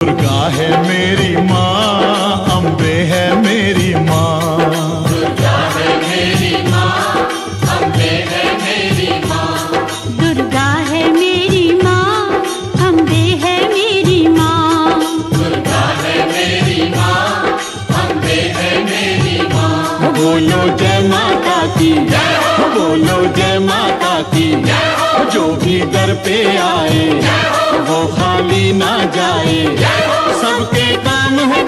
दुर्गा है मेरी माँ अम्बे है मेरी माँ। दुर्गा है मेरी माँ अम्बे है मेरी माँ। दुर्गा है मेरी माँ अम्बे है मेरी माँ। दुर्गा है मेरी माँ अम्बे है मेरी माँ। बोलो जय माता की बोलो जय माता की जो भी दर पे आए। खाली ना जाए। सबके काम है